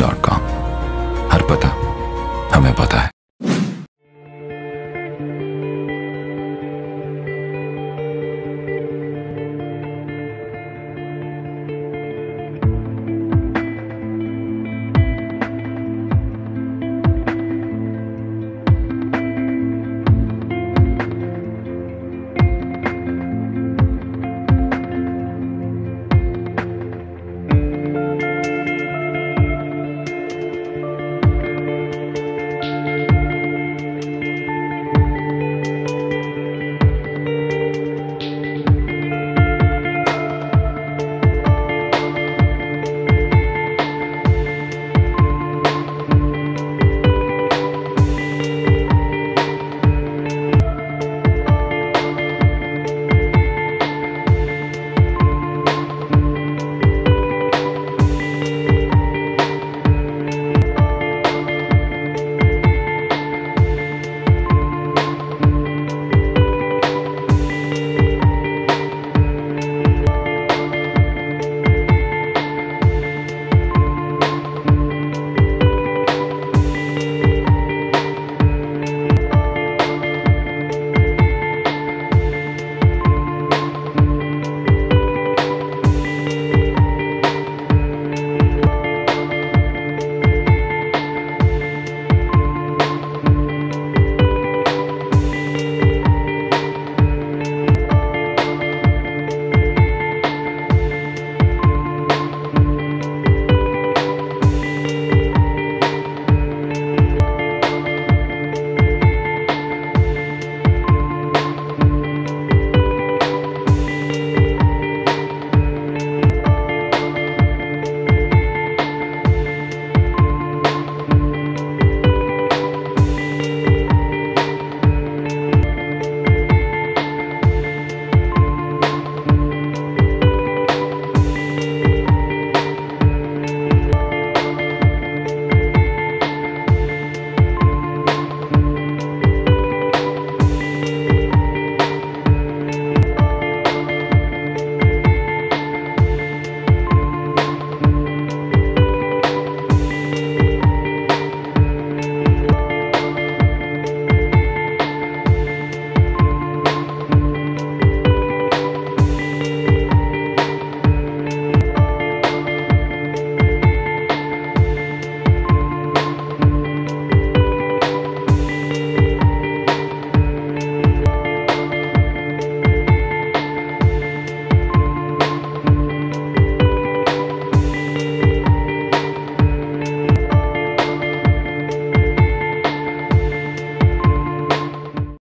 gmail.com.